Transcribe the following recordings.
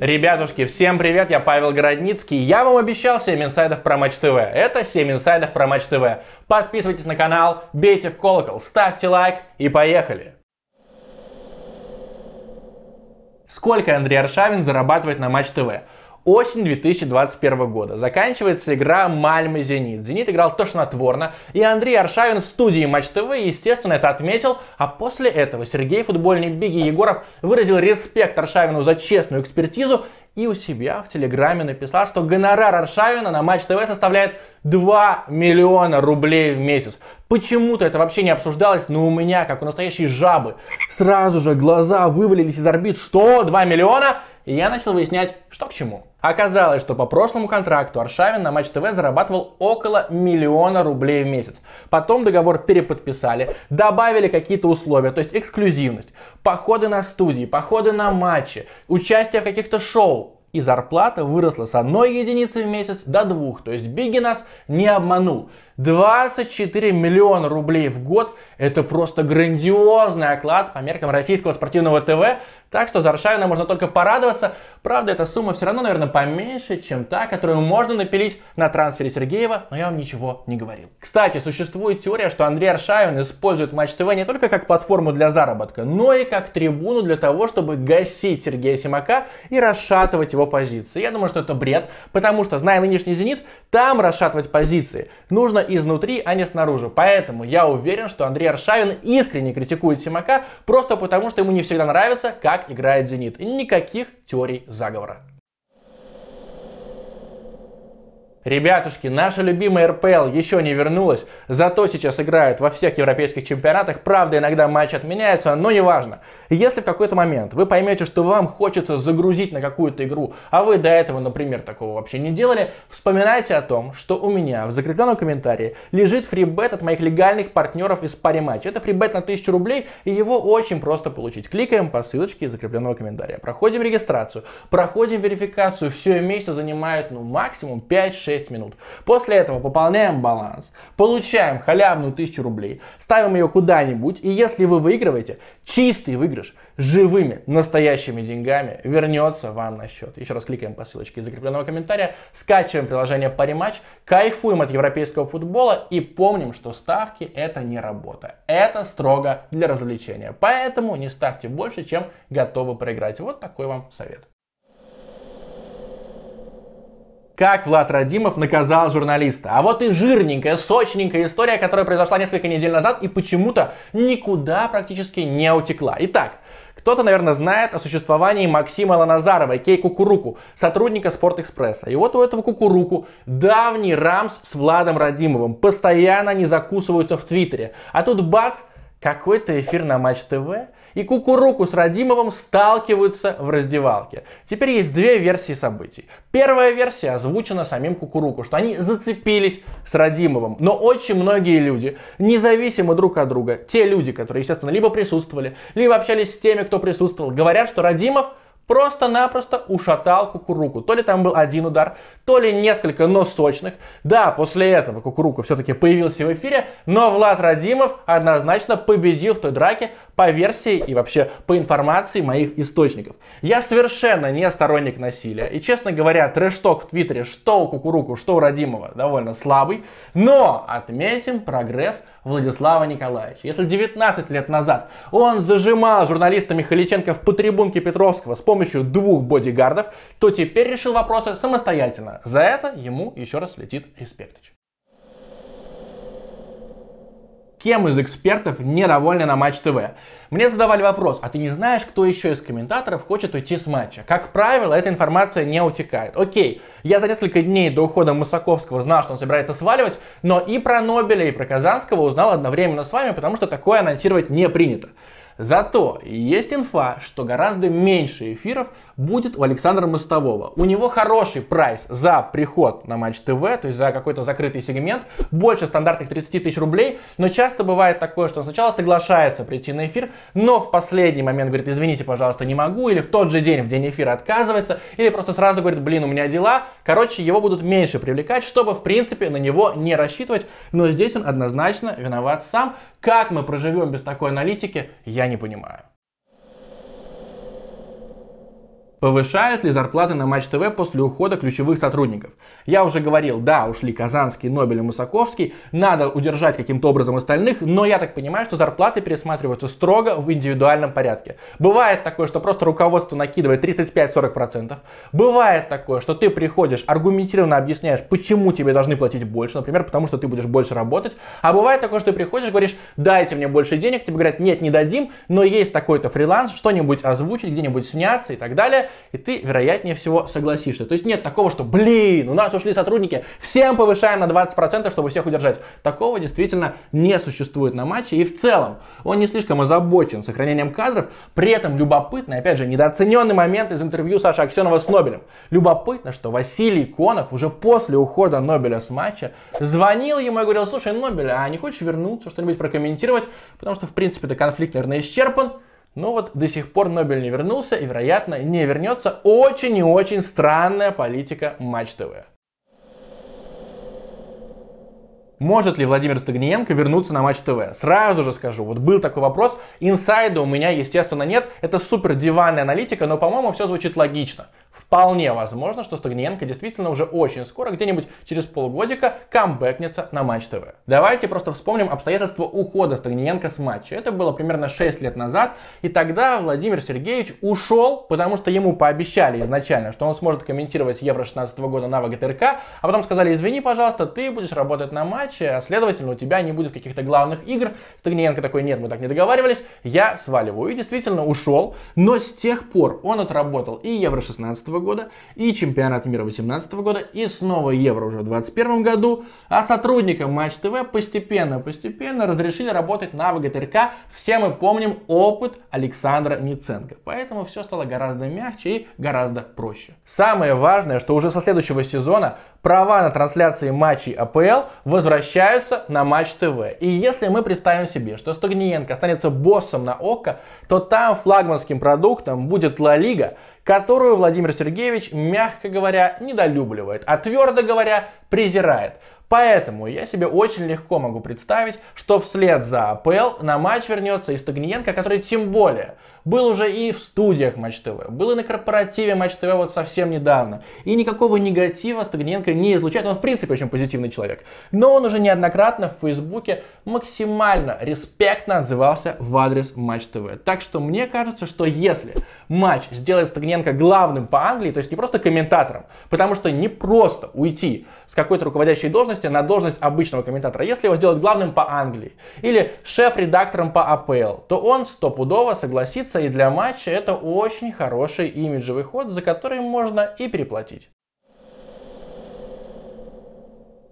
Ребятушки, всем привет, я Павел Городницкий. Я вам обещал 7 инсайдов про Матч ТВ. Это 7 инсайдов про Матч ТВ. Подписывайтесь на канал, бейте в колокол, ставьте лайк и поехали. Сколько Андрей Аршавин зарабатывает на Матч ТВ? Осень 2021 года. Заканчивается игра Мальмы Зенит. Зенит играл тошнотворно, и Андрей Аршавин в студии Матч ТВ, естественно, это отметил, а после этого Сергей Футбольный Биги Егоров выразил респект Аршавину за честную экспертизу и у себя в Телеграме написал, что гонорар Аршавина на Матч ТВ составляет 2 миллиона рублей в месяц. Почему-то это вообще не обсуждалось, но у меня, как у настоящей жабы, сразу же глаза вывалились из орбит. Что? 2 миллиона? И я начал выяснять, что к чему. Оказалось, что по прошлому контракту Аршавин на Матч ТВ зарабатывал около миллиона рублей в месяц. Потом договор переподписали, добавили какие-то условия, то есть эксклюзивность, походы на студии, походы на матчи, участие в каких-то шоу. И зарплата выросла с одной единицы в месяц до двух. То есть Биги не обманул. 24 миллиона рублей в год – это просто грандиозный оклад по меркам российского спортивного ТВ. Так что за Аршавина можно только порадоваться. Правда, эта сумма все равно, наверное, поменьше, чем та, которую можно напилить на трансфере Сергеева, но я вам ничего не говорил. Кстати, существует теория, что Андрей Аршавин использует Матч ТВ не только как платформу для заработка, но и как трибуну для того, чтобы гасить Сергея Симака и расшатывать его позиции. Я думаю, что это бред, потому что, зная нынешний «Зенит», там расшатывать позиции нужно изнутри, а не снаружи. Поэтому я уверен, что Андрей Аршавин искренне критикует Симака просто потому, что ему не всегда нравится, как играет «Зенит». Никаких теорий заговора. Ребятушки, наша любимая РПЛ еще не вернулась, зато сейчас играет во всех европейских чемпионатах. Правда, иногда матчи отменяются, но неважно. Если в какой-то момент вы поймете, что вам хочется загрузить на какую-то игру, а вы до этого, например, такого вообще не делали, вспоминайте о том, что у меня в закрепленном комментарии лежит фрибет от моих легальных партнеров из пари матч. Это фрибет на 1000 рублей, и его очень просто получить. Кликаем по ссылочке из закрепленного комментария. Проходим регистрацию, проходим верификацию, все вместе занимает ну максимум 5-6 6 минут. После этого пополняем баланс, получаем халявную 1000 рублей, ставим ее куда-нибудь, и если вы выигрываете, чистый выигрыш живыми, настоящими деньгами вернется вам на счет. Еще раз кликаем по ссылочке из закрепленного комментария, скачиваем приложение Париматч, кайфуем от европейского футбола и помним, что ставки это не работа. Это строго для развлечения. Поэтому не ставьте больше, чем готовы проиграть. Вот такой вам совет. Как Влад Радимов наказал журналиста. А вот и жирненькая, сочненькая история, которая произошла несколько недель назад и почему-то никуда практически не утекла. Итак, кто-то, наверное, знает о существовании Максима Ланазарова, Кей Кукуруку, сотрудника Спортэкспресса. И вот у этого Кукуруку давний рамс с Владом Радимовым. Постоянно не закусываются в Твиттере. А тут бац, какой-то эфир на Матч ТВ, и Кукуруку с Радимовым сталкиваются в раздевалке. Теперь есть две версии событий. Первая версия озвучена самим Кукуруку, что они зацепились с Радимовым. Но очень многие люди, независимо друг от друга, те люди, которые, естественно, либо присутствовали, либо общались с теми, кто присутствовал, говорят, что Радимов просто-напросто ушатал Кукуруку. То ли там был один удар, то ли несколько, но сочных. Да, после этого Кукуруку все-таки появился в эфире, но Влад Радимов однозначно победил в той драке по версии и вообще по информации моих источников. Я совершенно не сторонник насилия. И, честно говоря, трэш-ток в Твиттере, что у Кукуруку, что у Радимова, довольно слабый. Но отметим прогресс Владислава Николаевича. Если 19 лет назад он зажимал журналиста Михаличенко в потребунке Петровского с помощью двух бодигардов, то теперь решил вопросы самостоятельно. За это ему еще раз летит респектыч. Кем из экспертов недовольны на Матч ТВ. Мне задавали вопрос, а ты не знаешь, кто еще из комментаторов хочет уйти с матча? Как правило, эта информация не утекает. Окей, я за несколько дней до ухода Масаковского знал, что он собирается сваливать, но и про Нобеля, и про Казанского узнал одновременно с вами, потому что такое анонсировать не принято. Зато есть инфа, что гораздо меньше эфиров будет у Александра Мостового. У него хороший прайс за приход на Матч ТВ, то есть за какой-то закрытый сегмент, больше стандартных 30 тысяч рублей, но часто бывает такое, что он сначала соглашается прийти на эфир, но в последний момент говорит, извините, пожалуйста, не могу, или в тот же день, в день эфира отказывается, или просто сразу говорит, блин, у меня дела. Короче, его будут меньше привлекать, чтобы, в принципе, на него не рассчитывать, но здесь он однозначно виноват сам. Как мы проживем без такой аналитики, я не понимаю. Повышают ли зарплаты на Матч ТВ после ухода ключевых сотрудников? Я уже говорил, да, ушли Казанский, Нобель и Мусаковский, надо удержать каким-то образом остальных, но я так понимаю, что зарплаты пересматриваются строго в индивидуальном порядке. Бывает такое, что просто руководство накидывает 35-40%. Бывает такое, что ты приходишь, аргументированно объясняешь, почему тебе должны платить больше, например, потому что ты будешь больше работать. А бывает такое, что ты приходишь, говоришь, дайте мне больше денег, тебе говорят, нет, не дадим, но есть такой-то фриланс, что-нибудь озвучить, где-нибудь сняться и так далее и ты, вероятнее всего, согласишься. То есть нет такого, что, блин, у нас ушли сотрудники, всем повышаем на 20%, чтобы всех удержать. Такого действительно не существует на матче, и в целом он не слишком озабочен сохранением кадров, при этом любопытно, опять же, недооцененный момент из интервью Саши Аксенова с Нобелем. Любопытно, что Василий Конов уже после ухода Нобеля с матча звонил ему и говорил, слушай, Нобель, а не хочешь вернуться, что-нибудь прокомментировать, потому что, в принципе, это конфликт, наверное, исчерпан, но вот до сих пор Нобель не вернулся и, вероятно, не вернется. Очень и очень странная политика Матч ТВ. Может ли Владимир Стагниенко вернуться на Матч ТВ? Сразу же скажу, вот был такой вопрос, инсайда у меня, естественно, нет. Это супер диванная аналитика, но, по-моему, все звучит логично вполне возможно, что Стагниенко действительно уже очень скоро, где-нибудь через полгодика, камбэкнется на Матч ТВ. Давайте просто вспомним обстоятельства ухода Стагниенко с матча. Это было примерно 6 лет назад, и тогда Владимир Сергеевич ушел, потому что ему пообещали изначально, что он сможет комментировать Евро 16 года на ВГТРК, а потом сказали, извини, пожалуйста, ты будешь работать на матче, а следовательно, у тебя не будет каких-то главных игр. Стагниенко такой, нет, мы так не договаривались, я сваливаю. И действительно ушел, но с тех пор он отработал и Евро 16 года, и чемпионат мира 2018 года, и снова Евро уже в 2021 году. А сотрудникам Матч ТВ постепенно-постепенно разрешили работать на ВГТРК. Все мы помним опыт Александра Ниценко. Поэтому все стало гораздо мягче и гораздо проще. Самое важное, что уже со следующего сезона права на трансляции матчей АПЛ возвращаются на Матч ТВ. И если мы представим себе, что Стагниенко останется боссом на ОККО, то там флагманским продуктом будет Ла Лига, которую Владимир Сергеевич, мягко говоря, недолюбливает, а твердо говоря, презирает. Поэтому я себе очень легко могу представить, что вслед за АПЛ на матч вернется и Стагниенко, который тем более был уже и в студиях Матч ТВ, был и на корпоративе Матч ТВ вот совсем недавно. И никакого негатива Стагниенко не излучает, он в принципе очень позитивный человек. Но он уже неоднократно в Фейсбуке максимально респектно отзывался в адрес Матч ТВ. Так что мне кажется, что если матч сделает Стагниенко главным по Англии, то есть не просто комментатором, потому что не просто уйти с какой-то руководящей должности на должность обычного комментатора, если его сделать главным по Англии или шеф-редактором по АПЛ, то он стопудово согласится и для матча это очень хороший имиджевый ход, за который можно и переплатить.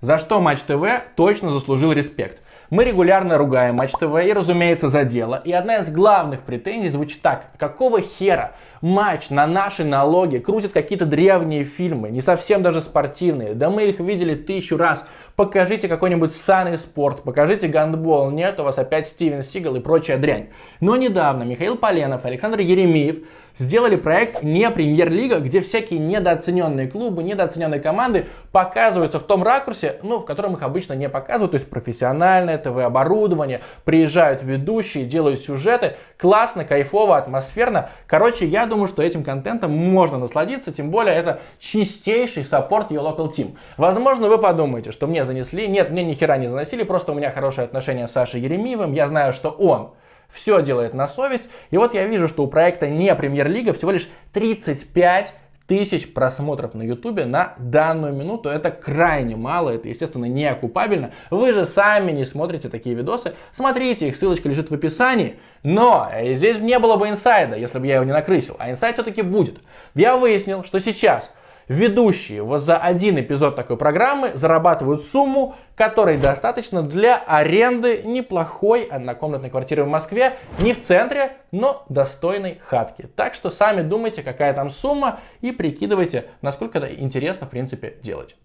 За что Матч ТВ точно заслужил респект. Мы регулярно ругаем Матч ТВ и, разумеется, за дело. И одна из главных претензий звучит так. Какого хера матч на наши налоги крутят какие-то древние фильмы, не совсем даже спортивные. Да мы их видели тысячу раз. Покажите какой-нибудь санный спорт, покажите гандбол. Нет, у вас опять Стивен Сигал и прочая дрянь. Но недавно Михаил Поленов Александр Еремеев сделали проект не премьер-лига, где всякие недооцененные клубы, недооцененные команды показываются в том ракурсе, ну, в котором их обычно не показывают, то есть профессиональное ТВ-оборудование, приезжают ведущие, делают сюжеты, классно, кайфово, атмосферно. Короче, я думаю, что этим контентом можно насладиться, тем более это чистейший саппорт Your Local Team. Возможно, вы подумаете, что мне занесли. Нет, мне ни хера не заносили, просто у меня хорошие отношения с Сашей Еремеевым, я знаю, что он все делает на совесть. И вот я вижу, что у проекта не премьер-лига всего лишь 35 тысяч просмотров на ютубе на данную минуту. Это крайне мало, это, естественно, не окупабельно. Вы же сами не смотрите такие видосы. Смотрите, их ссылочка лежит в описании. Но здесь не было бы инсайда, если бы я его не накрысил. А инсайд все-таки будет. Я выяснил, что сейчас ведущие вот за один эпизод такой программы зарабатывают сумму, которой достаточно для аренды неплохой однокомнатной квартиры в Москве, не в центре, но достойной хатки. Так что сами думайте, какая там сумма и прикидывайте, насколько это интересно в принципе делать.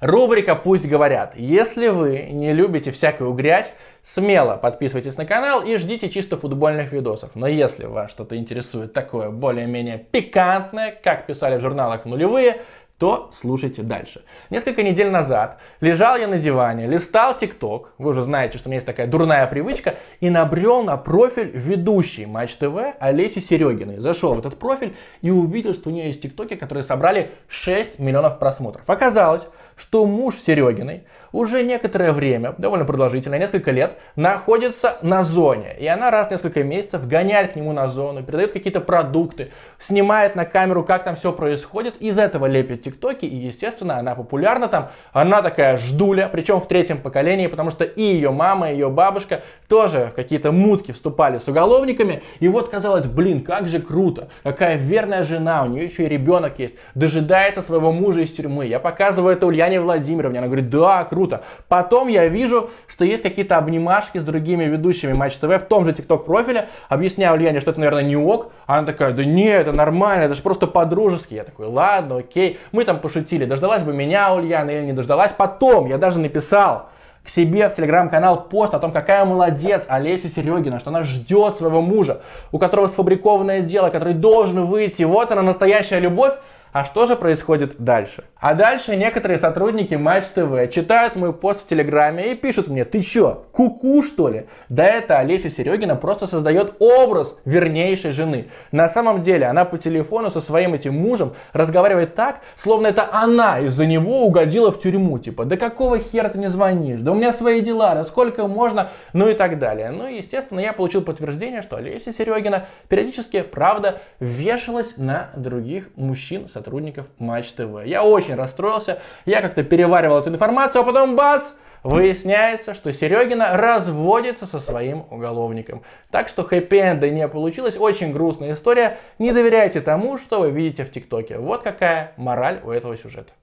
Рубрика «Пусть говорят». Если вы не любите всякую грязь, смело подписывайтесь на канал и ждите чисто футбольных видосов. Но если вас что-то интересует такое более-менее пикантное, как писали в журналах в нулевые, то слушайте дальше. Несколько недель назад лежал я на диване, листал ТикТок, вы уже знаете, что у меня есть такая дурная привычка, и набрел на профиль ведущей Матч ТВ Олеси Серегиной. Зашел в этот профиль и увидел, что у нее есть ТикТоки, которые собрали 6 миллионов просмотров. Оказалось, что муж Серегиной уже некоторое время, довольно продолжительное, несколько лет, находится на зоне. И она раз в несколько месяцев гоняет к нему на зону, передает какие-то продукты, снимает на камеру, как там все происходит, из этого лепит ТикТоки, и, естественно, она популярна там. Она такая ждуля, причем в третьем поколении, потому что и ее мама, и ее бабушка тоже в какие-то мутки вступали с уголовниками. И вот казалось, блин, как же круто, какая верная жена, у нее еще и ребенок есть, дожидается своего мужа из тюрьмы. Я показываю это Ульяне Владимировне, она говорит, да, круто. Потом я вижу, что есть какие-то обнимашки с другими ведущими Матч ТВ в том же ТикТок профиле, объясняю Ульяне, что это, наверное, не ок. Она такая, да не, это нормально, это же просто по-дружески. Я такой, ладно, окей. Мы там пошутили, дождалась бы меня Ульяна или не дождалась. Потом я даже написал, к себе в телеграм-канал пост о том, какая молодец Олеся Серегина, что она ждет своего мужа, у которого сфабрикованное дело, который должен выйти. Вот она настоящая любовь. А что же происходит дальше? А дальше некоторые сотрудники Матч ТВ читают мой пост в Телеграме и пишут мне, ты чё, куку -ку, что ли? Да это Олеся Серегина просто создает образ вернейшей жены. На самом деле она по телефону со своим этим мужем разговаривает так, словно это она из-за него угодила в тюрьму. Типа, да какого хера ты не звонишь? Да у меня свои дела, да сколько можно? Ну и так далее. Ну и естественно я получил подтверждение, что Олеся Серегина периодически, правда, вешалась на других мужчин, сотрудников Матч ТВ. Я очень расстроился, я как-то переваривал эту информацию, а потом бац! Выясняется, что Серегина разводится со своим уголовником. Так что хэппи-энда не получилось. Очень грустная история. Не доверяйте тому, что вы видите в ТикТоке. Вот какая мораль у этого сюжета.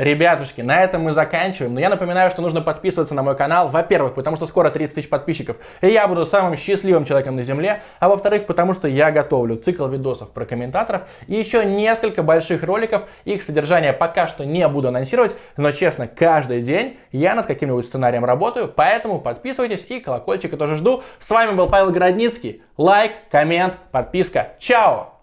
Ребятушки, на этом мы заканчиваем. Но я напоминаю, что нужно подписываться на мой канал. Во-первых, потому что скоро 30 тысяч подписчиков, и я буду самым счастливым человеком на земле. А во-вторых, потому что я готовлю цикл видосов про комментаторов и еще несколько больших роликов. Их содержание пока что не буду анонсировать, но честно, каждый день я над каким-нибудь сценарием работаю. Поэтому подписывайтесь и колокольчика тоже жду. С вами был Павел Городницкий. Лайк, коммент, подписка. Чао!